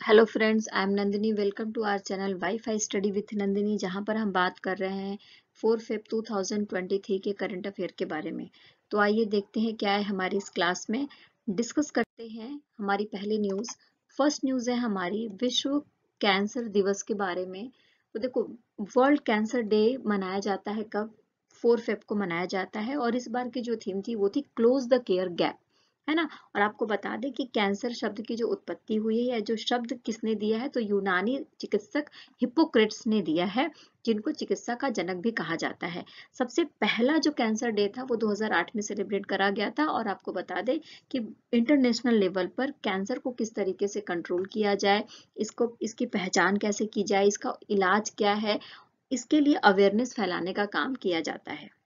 Hello friends I am Nandini welcome to our channel wifi study with Nandini जहाँ पर हम बात कर रहे हैं 4 फेब 2023 के करंट अफेयर के बारे में। तो आइए देखते हैं क्या है हमारी इस क्लास में। डिस्कस करते हैं हमारी पहली न्यूज़ फ़र्स्ट न्यूज़ है हमारी विश्व कैंसर दिवस के बारे में। तो देखो वर्ल्ड कैंसर डे मनाया जाता है कब? फोर फेब को मनाया जाता है और इस बार की जो थीम थी वो थी क्लोज द केयर गैप है ना? और आपको बता दें कि कैंसर शब्द की जो उत्पत्ति हुई है जो शब्द किसने दिया है तो यूनानी चिकित्सक हिपोक्रेट्स ने दिया है, जिनको चिकित्सा का जनक भी कहा जाता है। सबसे पहला जो कैंसर डे था, वो 2008 में सेलिब्रेट करा गया था और आपको बता दें कि इंटरनेशनल लेवल पर कैंसर को किस तरीके से कंट्रोल किया जाए, इसको, इसकी पहचान कैसे की जाए, इसका इलाज क्या है, इसके लिए अवेयरनेस फैलाने का काम किया जाता है।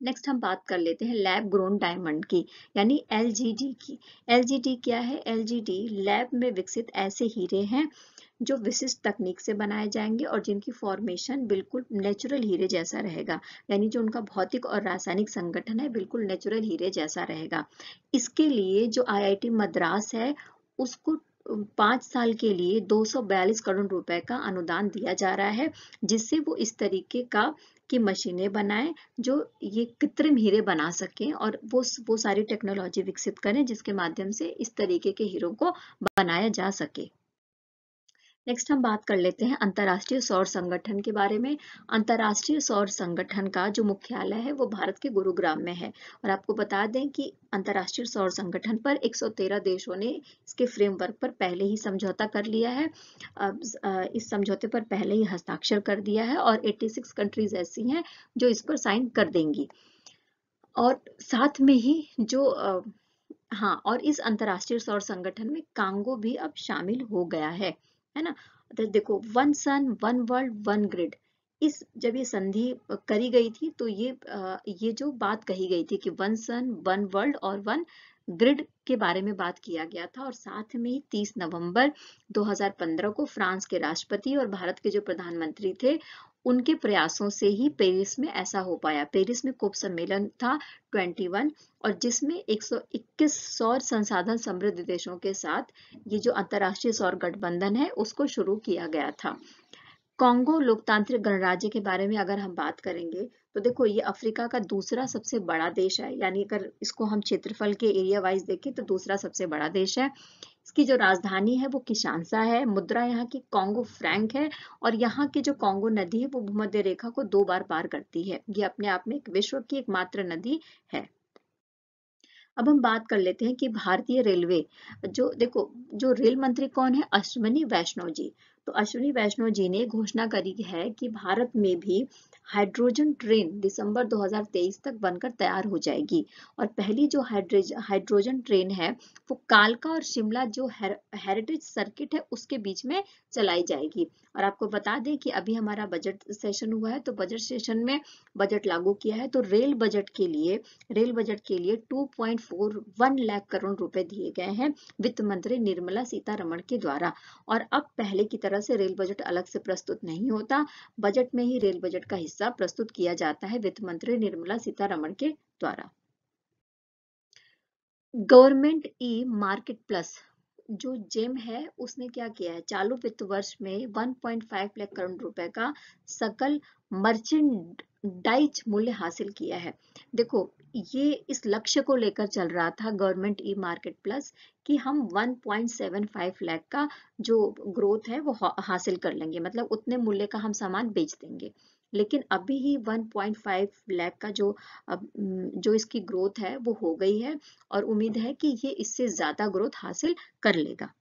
नेक्स्ट हम बात कर लेते हैं लैब ग्रोन डायमंड की, यानी एलजीडी की। एलजीडी क्या है? एलजीडी लैब में विकसित ऐसे हीरे हैं जो विशिष्ट तकनीक से बनाए जाएँगे और जिनकी फॉर्मेशन बिल्कुल नेचुरल हीरे जैसा रहेगा। यानी जो उनका भौतिक और रासायनिक संगठन है, बिल्कुल नेचुरल हीरे जैसा रहेगा। इसके लिए जो आईआईटी मद्रास है, उसको पाँच साल के लिए 242 करोड़ रुपए का अनुदान दिया जा रहा है, जिससे वो इस तरीके का की मशीनें बनाएँ जो ये कृत्रिम हीरे बना सकें और वो वो सारी टेक्नोलॉजी विकसित करें जिसके माध्यम से इस तरीके के हीरों को बनाया जा सके। नेक्स्ट हम बात कर लेते हैं अंतर्राष्ट्रीय सौर संगठन के बारे में। अंतर्राष्ट्रीय सौर संगठन का जो मुख्यालय है, वो भारत के गुरुग्राम में है। और आपको बता दें कि अंतर्राष्ट्रीय सौर संगठन पर 113 देशों ने इसके फ्रेमवर्क पर पहले ही समझौता कर लिया है। अब इस समझौते पर पहले ही हस्ताक्षर कर दिया है और 86 कंट्रीज़ ऐसी हैं जो इस पर साइन कर देंगी। और साथ में ही जो हाँ और इस अंतर्राष्ट्रीय सौर संगठन में कांगो भी अब शामिल हो गया है। है ना? तो देखो one sun one world one grid इस जब ये संधि करी गई थी तो ये ये जो बात कही गई थी कि वन सन वन वर्ल्ड और वन ग्रिड के बारे में बात किया गया था और साथ में ही 30 नवंबर 2015 को फ्रांस के राष्ट्रपति और भारत के जो प्रधानमंत्री थे, उनके प्रयासों से ही पेरिस में ऐसा हो पाया। पेरिस में कोप सम्मेलन था 21 और जिसमें 121 सौर संसाधन समृद्ध देशों के साथ ये जो अंतरराष्ट्रीय सौर गठबंधन है, उसको शुरू किया गया था। कांगो लोकतांत्रिक गणराज्य के बारे में अगर हम बात करेंगे तो देखो, ये अफ्रीका का दूसरा सबसे बड़ा देश है। यानी अगर इसको हम क्षेत्रफल के एरिया वाइज देखें तो दूसरा सबसे बड़ा देश है। इसकी जो राजधानी है, वो किशानसा है। मुद्रा यहाँ की कांगो फ्रैंक है और यहाँ की जो कांगो नदी है, वो भूमध्य रेखा को दो बार पार करती है। ये अपने आप में एक विश्व की एकमात्र नदी है। अब हम बात कर लेते हैं कि भारतीय रेलवे, जो देखो, जो रेल मंत्री कौन है? अश्विनी वैष्णव जी। तो अश्विनी वैष्णव जी ने घोषणा करी है कि भारत में भी हाइड्रोजन ट्रेन दिसंबर 2023 तक बनकर तैयार हो जाएगी। और पहली जो हाइड्रोजन ट्रेन है, वो कालका और शिमला जो हेरिटेज सर्किट है, उसके बीच में चलाई जाएगी। और आपको बता दें कि अभी हमारा बजट सेशन हुआ है तो बजट सेशन में बजट लागू किया है तो रेल बजट के लिए रेल बजट के लिए 2.41 लाख करोड़ रुपए दिए गए हैं वित्त मंत्री निर्मला सीतारमण के द्वारा। और अब पहले की तरह से रेल बजट अलग से प्रस्तुत नहीं होता बजट में ही रेल बजट का हिस्सा प्रस्तुत किया जाता है वित्त मंत्री निर्मला सीतारमण के द्वारा। गवर्नमेंट ई मार्केट प्लस जो जेम है, उसने क्या किया है? चालू वित्त वर्ष में 1.5 लाख करोड़ रुपए का सकल मर्चेंडाइज मूल्य हासिल किया है। देखो, ये इस लक्ष्य को लेकर चल रहा था गवर्नमेंट ई मार्केट प्लस कि हम 1.75 लाख का जो ग्रोथ है, वो हासिल कर लेंगे। मतलब उतने मूल्य का हम सामान बेच देंगे। लेकिन अभी ही 1.5 लाख का जो जो इसकी ग्रोथ है, वो हो गई है और उम्मीद है कि ये इससे ज़्यादा ग्रोथ हासिल कर लेगा।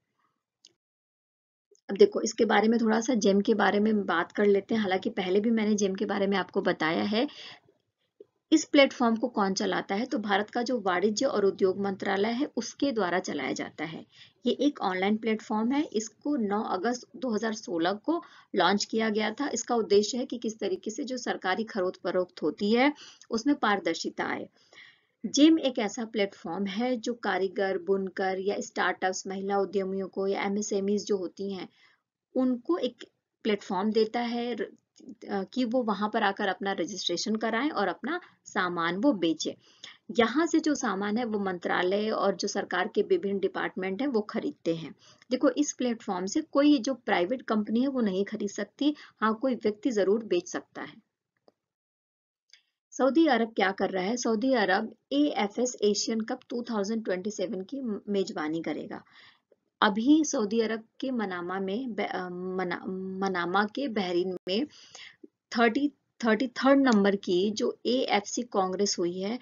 अब देखो, इसके बारे में थोड़ा सा जेम के बारे में बात कर लेते हैं। हालाँकि पहले भी मैंने जेम के बारे में आपको बताया है इस प्लेटफॉर्म को कौन चलाता है? तो भारत का जो वाणिज्य और उद्योग मंत्रालय है, उसके द्वारा चलाया जाता है। ये एक ऑनलाइन प्लेटफॉर्म है। इसको 9 अगस्त 2016 को लॉन्च किया गया था। इसका उद्देश्य है कि किस तरीके से जो सरकारी खरोद फरोख्त होती है, उसमें पारदर्शिता आए। जिम एक ऐसा प्लेटफॉर्म है जो कारीगर, बुनकर या स्टार्टअप्स महिला उद्यमियों को या एमएसएमई जो होती हैं, उनको एक प्लेटफॉर्म देता है। कि वो वहाँ पर आकर अपना रजिस्ट्रेशन कराएँ और अपना सामान वो बेचे। यहाँ से जो सामान है, वो मंत्रालय और जो सरकार के विभिन्न डिपार्टमेंट हैं, वो खरीदते हैं। देखो, इस प्लेटफॉर्म से कोई जो प्राइवेट कंपनी है, वो नहीं खरीद सकती। हाँ कोई व्यक्ति ज़रूर बेच सकता है। सऊदी अरब क्या कर रहा है? Saudi Arab A Asian cup 2027 की मेजबानी करेगा। अभी सऊदी अरब के मनामा में मना, मनामा के बहरीन में थर्टी थर्टी थर्ड नंबर की जो ए एफ़ सी कांग्रेस हुई है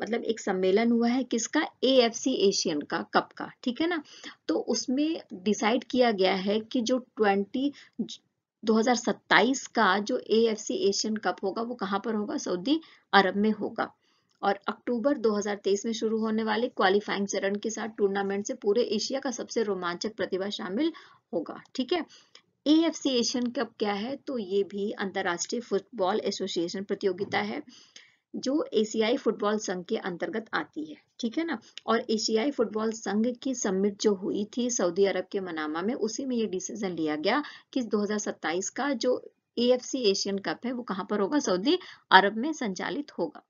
मतलब एक सम्मेलन हुआ है किसका? ए एफ़ सी एशियन का कप का ठीक है ना? तो उसमें डिसाइड किया गया है कि जो ट्वेंटी 2027 का जो एएफसी एशियन कप होगा वो कहाँ पर होगा? सऊदी अरब में होगा। और अक्टूबर 2023 में शुरू होने वाले क्वालिफाइंग चरण के साथ टूर्नामेंट से पूरे एशिया का सबसे रोमांचक प्रतिभा शामिल होगा, ठीक है? एएफसी एशियन कप क्या है? तो ये भी अंतरराष्ट्रीय फुटबॉल एसोसिएशन प्रतियोगिता है, जो एशियाई फुटबॉल संघ के अंतर्गत आती है, ठीक है ना? और एशियाई फुटबॉल संघ की समिट जो हुई थी सऊदी अरब के मनामा में, उसी में ये डिसीज़न लिया गया कि 2027 का जो एएफसी एशियन कप है, वो कहाँ पर होगा? सऊदी अरब में संचालित होगा।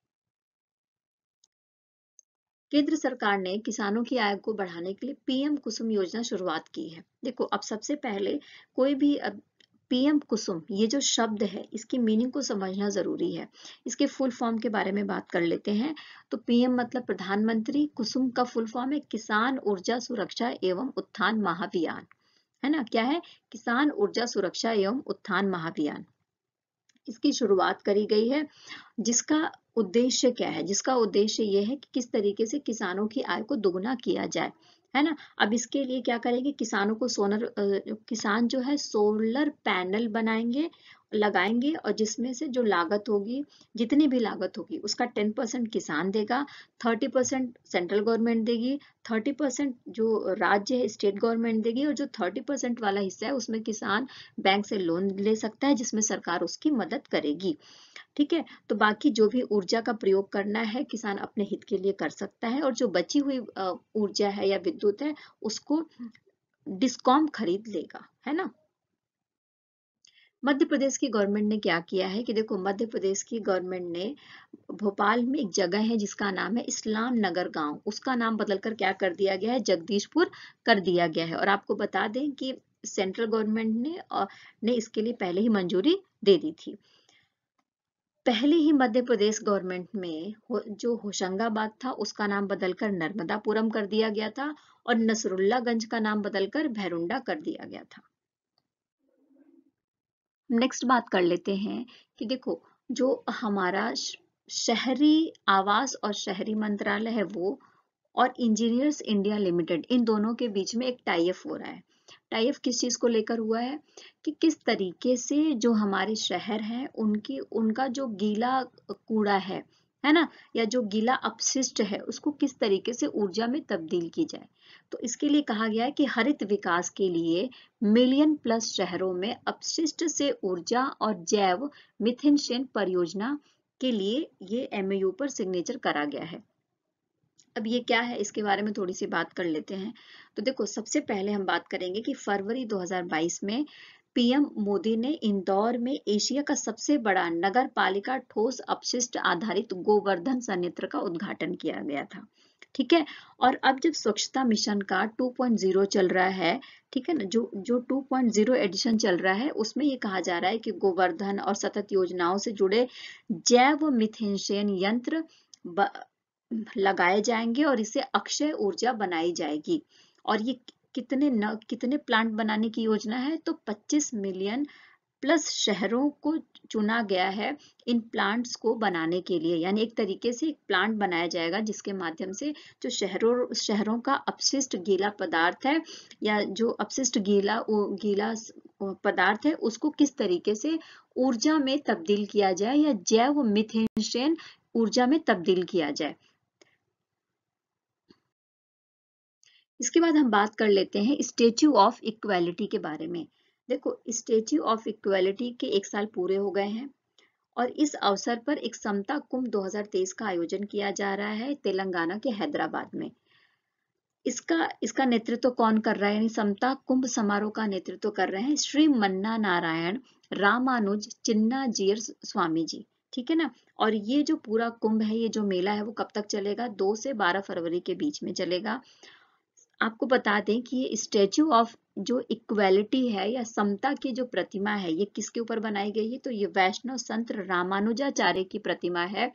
केंद्र सरकार ने किसानों की आय को बढ़ाने के लिए पीएम कुसुम योजना शुरुआत की है। देखो, अब सबसे पहले कोई भी पीएम कुसुम, ये जो शब्द है, इसकी मीनिंग को समझना ज़रूरी है। इसके फुल फॉर्म के बारे में बात कर लेते हैं। तो पीएम मतलब प्रधानमंत्री, कुसुम का फुल फॉर्म है किसान ऊर्जा सुरक्षा एवं उत्थान महाभियान। है ना? क्या है? किसान ऊर्जा सुरक्षा एवं उत्थान महाभियान। इसकी शुरुआत करी गई है, जिसका उद्देश्य क्या है? जिसका उद्देश्य ये है कि किस तरीके से किसानों की आय को दोगुना किया जाए, है ना? अब इसके लिए क्या करेंगे? किसानों को सोलर किसान जो है सोलर पैनल बनाएँगे लगाएँगे और जिसमें से जो लागत होगी, जितनी भी लागत होगी, उसका टेन परसेंट किसान देगा थर्टी परसेंट सेंट्रल गवर्नमेंट देगी थर्टी परसेंट जो राज्य है स्टेट गवर्नमेंट देगी और जो थर्टी परसेंट वाला हिस्सा है, उसमें किसान बैंक से लोन ले सकता है, जिसमें सरकार उसकी मदद करेगी। ठीक है? तो बाकी जो भी ऊर्जा का प्रयोग करना है, किसान अपने हित के लिए कर सकता है और जो बची हुई ऊर्जा है या विद्युत है, उसको डिस्कॉम खरीद लेगा, है ना? मध्य प्रदेश की गवर्नमेंट ने क्या किया है कि देखो, मध्य प्रदेश की गवर्नमेंट ने भोपाल में एक जगह है जिसका नाम है इस्लाम नगर गाँव। उसका नाम बदलकर क्या कर दिया गया है? जगदीशपुर कर दिया गया है। और आपको बता दें कि सेंट्रल गवर्नमेंट ने ने इसके लिए पहले ही मंजूरी दे दी थी। पहले ही मध्य प्रदेश गवर्नमेंट में जो होशंगाबाद था, उसका नाम बदलकर नर्मदापुरम कर दिया गया था और नसरुल्लागंज का नाम बदलकर भैरुंडा कर दिया गया था। नेक्स्ट बात कर लेते हैं कि देखो, जो हमारा शहरी आवास और शहरी मंत्रालय है वो और इंजीनियर्स इंडिया लिमिटेड इन दोनों के बीच में एक टाइफ हो रहा है। टाइफ किस चीज़ को लेकर हुआ है? कि किस तरीके से जो हमारे शहर हैं, उनकी, उनका जो गीला कूड़ा है है ना? या जो गीला अपशिष्ट है, उसको किस तरीके से ऊर्जा में तब्दील की जाए? तो इसके लिए कहा गया है कि हरित विकास के लिए मिलियन प्लस शहरों में अपशिष्ट से ऊर्जा और जैव मिथिन परियोजना के लिए ये एमओयू पर सिग्नेचर करा गया है। अब ये क्या है? इसके बारे में थोड़ी सी बात कर लेते हैं। तो देखो, सबसे पहले हम बात करेंगे कि फरवरी 2022 में पीएम मोदी ने इंदौर में एशिया का सबसे बड़ा नगर पालिका ठोस अपशिष्ट आधारित गोवर्धन संयंत्र का उद्घाटन किया गया था। ठीक है? और अब जब स्वच्छता मिशन का 2.0 चल रहा है, ठीक है ना? जो जो 2.0 एडिशन चल रहा है, उसमें ये कहा जा रहा है कि गोवर्धन और सतत योजनाओं से जुड़े जैव मिथेन यंत्र लगाए जाएँगे और इसे अक्षय ऊर्जा बनाई जाएगी। और ये कितने न, कितने प्लांट बनाने की योजना है तो 25 मिलियन प्लस शहरों को चुना गया है इन प्लांट्स को बनाने के लिए। यानी एक तरीके से एक प्लांट बनाया जाएगा, जिसके माध्यम से जो शहरों शहरों का अपशिष्ट गीला पदार्थ है, या जो अपशिष्ट गीला गीला पदार्थ है, उसको किस तरीके से ऊर्जा में तब्दील किया जाए, या जैव मिथेन ऊर्जा में तब्दील किया जाए। इसके बाद हम बात कर लेते हैं स्टेच्यू ऑफ़ इक्वेलिटी के बारे में। देखो स्टेच्यू ऑफ़ इक्वेलिटी के एक साल पूरे हो गए हैं और इस अवसर पर एक समता कुंभ 2023 का आयोजन किया जा रहा है तेलंगाना के हैदराबाद में। इसका इसका नेतृत्व कौन कर रहा है? समता कुंभ समारोह का नेतृत्व कर रहे हैं श्री मन्ना नारायण रामानुज चिन्ना जीर स्वामी जी ठीक है ना? और ये जो पूरा कुंभ है, ये जो मेला है, वो कब तक चलेगा? दो से बारह फरवरी के बीच में चलेगा। आपको बता दें कि ये स्टेच्यू ऑफ़ जो इक्वेलिटी है या समता की जो प्रतिमा है, ये किसके ऊपर बनाई गई है? तो ये वैष्णव संत रामानुजाचार्य की प्रतिमा है,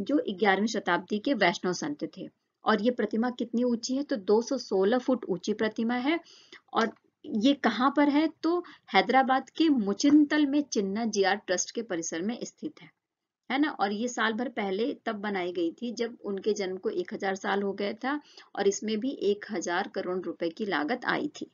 जो 11वीं शताब्दी के वैष्णव संत थे। और ये प्रतिमा कितनी ऊँची है? तो 216 फुट ऊँची प्रतिमा है। और ये कहाँ पर है? तो हैदराबाद के मुचिंतल में चिन्ना जीआर ट्रस्ट के परिसर में स्थित है। है ना? और ये साल भर पहले तब बनाई गई थी, जब उनके जन्म को 1000 साल हो गया था और इसमें भी 1000 करोड़ रुपए की लागत आई थी।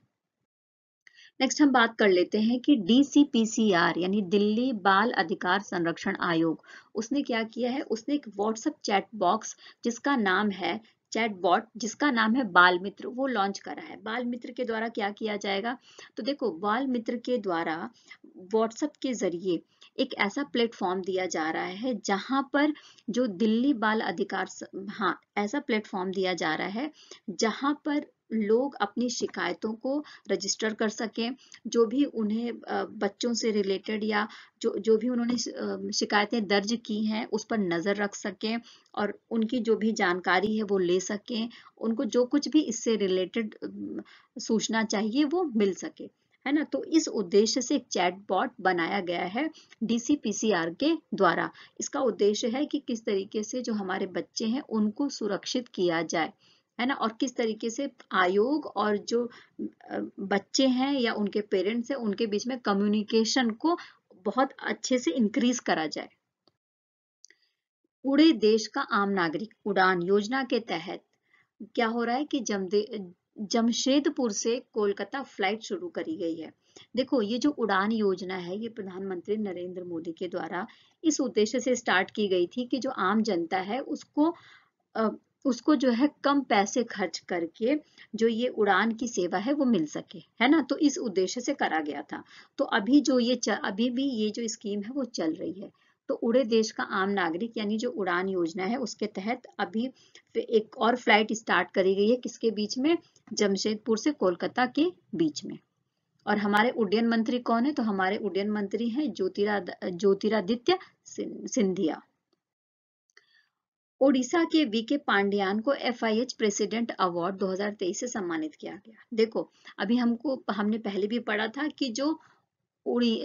नेक्स्ट हम बात कर लेते हैं कि डीसीपीसीआर यानी दिल्ली बाल अधिकार संरक्षण आयोग, उसने क्या किया है? उसने एक व्हाट्सएप चैट बॉक्स जिसका नाम है चैट बॉट जिसका नाम है बाल मित्र वो लॉन्च करा है। बाल मित्र के द्वारा क्या किया जाएगा? तो देखो बाल मित्र के द्वारा व्हाट्सएप के ज़रिए एक ऐसा प्लेटफॉर्म दिया जा रहा है जहाँ पर जो दिल्ली बाल अधिकार हाँ ऐसा प्लेटफॉर्म दिया जा रहा है जहाँ पर लोग अपनी शिकायतों को रजिस्टर कर सकें, जो भी उन्हें बच्चों से रिलेटेड या जो जो भी उन्होंने शिकायतें दर्ज की हैं उस पर नज़र रख सकें और उनकी जो भी जानकारी है वो ले सकें, उनको जो कुछ भी इससे रिलेटेड सूचना चाहिए वो मिल सके। है ना? तो इस उद्देश्य से एक चैट बॉट बनाया गया है डीसीपीसीआर के द्वारा। इसका उद्देश्य है कि किस तरीके से जो हमारे बच्चे हैं, उनको सुरक्षित किया जाए, है ना? और किस तरीके से आयोग और जो बच्चे हैं या उनके पेरेंट्स हैं, उनके बीच में कम्युनिकेशन को बहुत अच्छे से इंक्रीज करा जाए। उड़े देश का आम नागरिक उड़ान योजना के तहत क्या हो रहा है कि जमशेदपुर से कोलकाता फ़्लाइट शुरू करी गई है। देखो, ये जो उड़ान योजना है, ये प्रधानमंत्री नरेंद्र मोदी के द्वारा इस उद्देश्य से स्टार्ट की गई थी कि जो आम जनता है, उसको उसको जो है कम पैसे खर्च करके जो ये उड़ान की सेवा है वो मिल सके, है ना? तो इस उद्देश्य से करा गया था। तो अभी जो ये अभी भी ये जो स्कीम है वो चल रही है। तो उड़े देश का आम नागरिक, यानी जो उड़ान योजना है, उसके तहत अभी एक और फ़्लाइट स्टार्ट करी गई है, किसके बीच में? जमशेदपुर से कोलकाता के बीच में। और हमारे उड्डयन मंत्री कौन है? तो हमारे उड्डयन मंत्री हैं ज्योतिरा ज्योतिरादित्य सिंधिया। ओडिशा के वीके पांड्यान को एफआईएच प्रेसिडेंट अवार्ड 2023 से सम्मानित किया गया। देखो, अभी हमको, हमने पहले भी पढ़ा था कि जो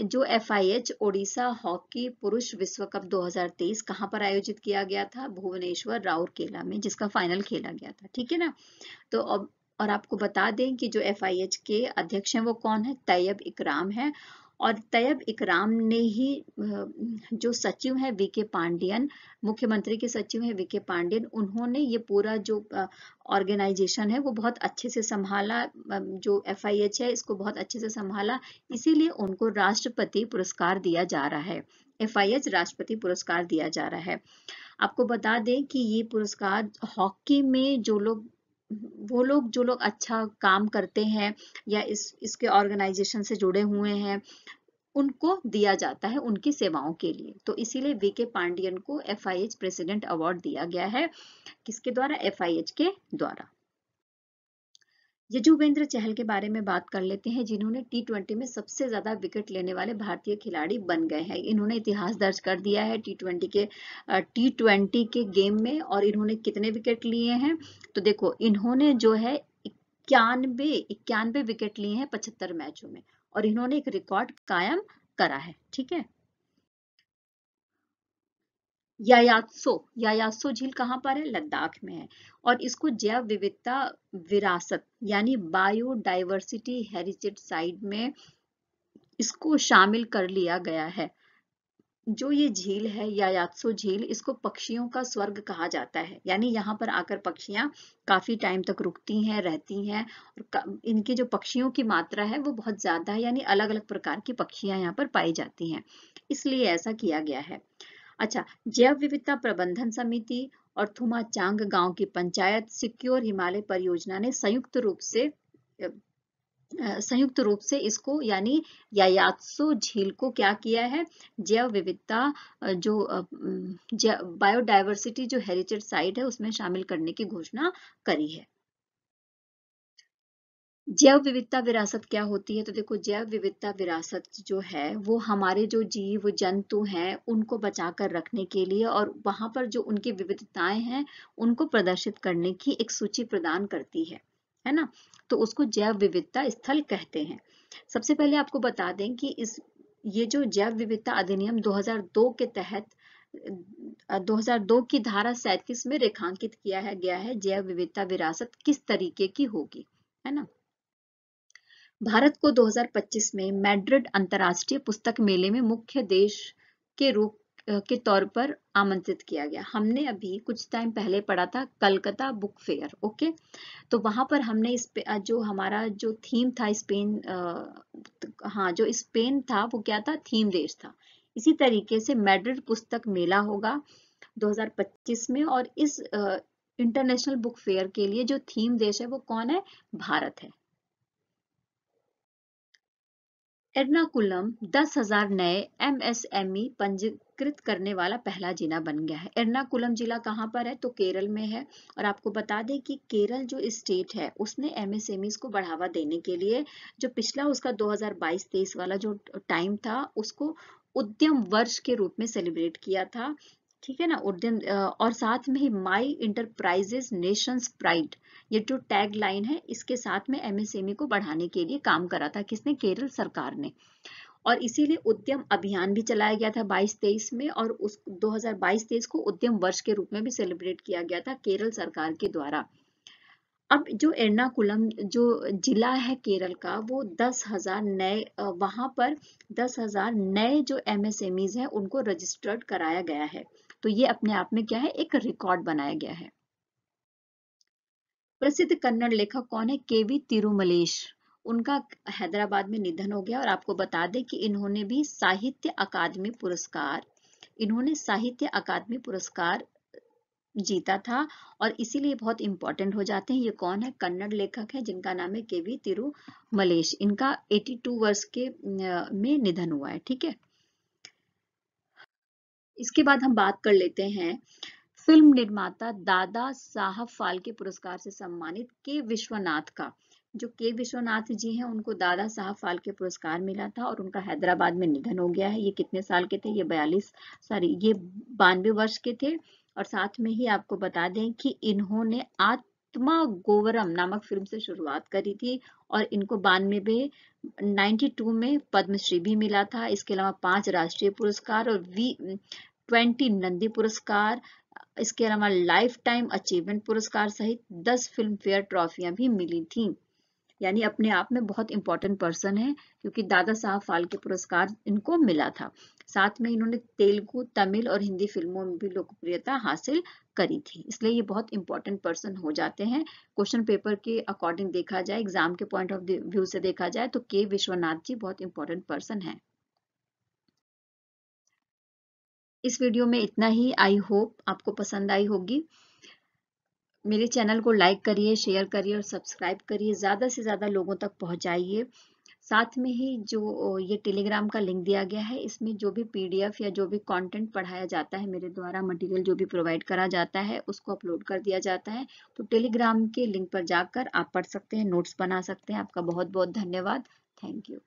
जो F I H Odisha hockey पुरुष विश्व कप 2023 कहाँ पर आयोजित किया गया था? भुवनेश्वर, राउरकेला में, जिसका फाइनल खेला गया था, ठीक है ना? तो अब, और आपको बता दें कि जो FIH के अध्यक्ष हैं वो कौन है? तैयब इकराम है और तैयब इकराम ने ही जो सचिव है वीके पांडियन, मुख्यमंत्री के सचिव है वीके पांडियन, उन्होंने ये पूरा जो ऑर्गेनाइजेशन है वो बहुत अच्छे से संभाला जो एफआईएच है इसको बहुत अच्छे से संभाला, इसीलिए उनको राष्ट्रपति पुरस्कार दिया जा रहा है, एफआईएच राष्ट्रपति पुरस्कार दिया जा रहा है। आपको बता दें कि ये पुरस्कार हॉकी में जो लोग वो लोग, जो लोग अच्छा काम करते हैं या इस, इसके ऑर्गेनाइजेशन से जुड़े हुए हैं, उनको दिया जाता है उनकी सेवाओं के लिए। तो इसीलिए वीके पांडियन को एफआईएच प्रेसिडेंट अवार्ड दिया गया है। किसके द्वारा? एफआईएच के द्वारा। यजुवेंद्र चहल के बारे में बात कर लेते हैं, जिन्होंने टी ट्वेंटी में सबसे ज़्यादा विकेट लेने वाले भारतीय खिलाड़ी बन गए हैं। इन्होंने इतिहास दर्ज कर दिया है टी ट्वेंटी के टी ट्वेंटी के गेम में और इन्होंने कितने विकेट लिए हैं? तो देखो, इन्होंने जो है इक्यानवे इक्यानवे विकेट लिए हैं पचहत्तर मैचों में और इन्होंने एक रिकॉर्ड कायम करा है, ठीक है? यायात्सो यायात्सो झील कहाँ पर है? लद्दाख में है। और इसको जैव विविधता विरासत यानी बायोडाइवर्सिटी हेरिटेज साइट में इसको शामिल कर लिया गया है। जो ये झील है, यायात्सो झील, इसको पक्षियों का स्वर्ग कहा जाता है। यानी यहाँ पर आकर पक्षियाँ काफ़ी टाइम तक रुकती हैं, रहती हैं और इनकी जो पक्षियों की मात्रा है, वो बहुत ज़्यादा है। यानी अलग अलग प्रकार की पक्षियाँ यहाँ पर पाई जाती हैं। इसलिए ऐसा किया गया है। अच्छा जैव विविधता प्रबंधन समिति और थुमा चांग गाँव की पंचायत सिक्योर हिमालय परियोजना ने संयुक्त रूप से संयुक्त रूप से इसको यानी यायात्सो झील को क्या किया है? जैव विविधता जो बायोडाइवर्सिटी जो हेरिटेज साइट है उसमें शामिल करने की घोषणा करी है। जैव विविधता विरासत क्या होती है? तो देखो, जैव विविधता विरासत जो है, वो हमारे जो जीव, जंतु हैं, उनको बचाकर रखने के लिए और वहाँ पर जो उनकी विविधताएँ हैं, उनको प्रदर्शित करने की एक सूची प्रदान करती है है ना? तो उसको जैव विविधता स्थल कहते हैं। सबसे पहले आपको बता दें कि इस, ये जो जैव विविधता अधिनियम 2002 के तहत 2002 की धारा सैतीस में रेखांकित किया है, गया है जैव विविधता विरासत किस तरीके की होगी, है ना? भारत को 2025 में मैड्रिड अंतर्राष्ट्रीय पुस्तक मेले में मुख्य देश के रूप के तौर पर आमंत्रित किया गया। हमने अभी कुछ टाइम पहले पढ़ा था कलकत्ता बुक फेयर, ओके? तो वहाँ पर हमने इस जो हमारा जो थीम था स्पेन हाँ जो स्पेन था वो क्या था? थीम देश था। इसी तरीके से मैड्रिड पुस्तक मेला होगा 2025 में और इस इंटरनेशनल बुक फेयर के लिए जो थीम देश है वो कौन है? भारत है। एर्नाकुलम दस हज़ार नए एमएसएमई पंजीकृत करने वाला पहला जिला बन गया है। एर्नाकुलम जिला कहाँ पर है? तो केरल में है। और आपको बता दें कि केरल जो स्टेट है, उसने एम एस एम एमएसएमई को बढ़ावा देने के लिए जो पिछला उसका 2022-23 वाला जो टाइम था, उसको उद्यम वर्ष के रूप में सेलिब्रेट किया था। ठीक है ना उद्यम और साथ में ही माई इंटरप्राइजेस नेशंस प्राइड ये जो टैग लाइन है, इसके साथ में एमएसएमई को बढ़ाने के लिए काम करा था किसने? केरल सरकार ने। और इसीलिए उद्यम अभियान भी चलाया गया था 22-23 में और उस 2022-23 को उद्यम वर्ष के रूप में भी सेलिब्रेट किया गया था केरल सरकार के द्वारा। अब जो एर्नाकुलम, जो जिला है केरल का, वो दस हज़ार नए वहाँ पर दस हज़ार नए जो एमएसएमईज हैं, उनको रजिस्टर्ड कराया गया है। तो ये अपने आप में क्या है, एक रिकॉर्ड बनाया गया है। प्रसिद्ध कन्नड़ लेखक कौन है? केवी तिरुमलेश। उनका हैदराबाद में निधन हो गया और आपको बता दें कि इन्होंने भी साहित्य अकादमी पुरस्कार, इन्होंने साहित्य अकादमी पुरस्कार जीता था और इसीलिए बहुत इंपॉर्टेंट हो जाते हैं। ये कौन है? कन्नड़ लेखक है, जिनका नाम है केवी तिरुमलेश। इनका 82 वर्ष के में निधन हुआ है, ठीक है? इसके बाद हम बात कर लेते हैं फ़िल्म निर्माता दादा साहब फाल्के पुरस्कार से सम्मानित के विश्वनाथ का, जो के विश्वनाथ जी हैं, उनको दादा साहब फाल्के पुरस्कार मिला था और उनका हैदराबाद में निधन हो गया है। ये कितने साल के थे? ये बयालीस, सॉरी, ये बानवे वर्ष के थे। और साथ में ही आपको बता दें कि इन्होंने आत्मा गोवरम नामक फ़िल्म से शुरुआत करी थी और इनको बानवे में 92 में पद्मश्री भी मिला था। इसके अलावा पाँच राष्ट्रीय पुरस्कार और वी, ट्वेंटी नंदी पुरस्कार, इसके अलावा लाइफ टाइम अचीवमेंट पुरस्कार सहित दस फ़िल्म फेयर ट्रॉफियाँ भी मिली थी। यानी अपने आप में बहुत इंपॉर्टेंट पर्सन है, क्योंकि दादा साहब फाल्के पुरस्कार इनको मिला था। साथ में इन्होंने तेलुगु, तमिल और हिंदी फ़िल्मों में भी लोकप्रियता हासिल करी थी। इसलिए ये बहुत इंपॉर्टेंट पर्सन हो जाते हैं। क्वेश्चन पेपर के अकॉर्डिंग देखा जाए एग्ज़ाम के पॉइंट ऑफ़ व्यू से देखा जाए तो के विश्वनाथ जी बहुत इंपॉर्टेंट पर्सन है। इस वीडियो में इतना ही। आई होप आपको पसंद आई होगी। मेरे चैनल को लाइक करिए शेयर करिए और सब्सक्राइब करिए। ज़्यादा से ज़्यादा लोगों तक पहुंचाइए। साथ में ही जो ये टेलीग्राम का लिंक दिया गया है, इसमें जो भी पीडीएफ या जो भी कंटेंट पढ़ाया जाता है, मेरे द्वारा मटेरियल जो भी प्रोवाइड करा जाता है, उसको अपलोड कर दिया जाता है तो टेलीग्राम के लिंक पर जाकर आप पढ़ सकते हैं, नोट्स बना सकते हैं। आपका बहुत बहुत धन्यवाद। Thank you.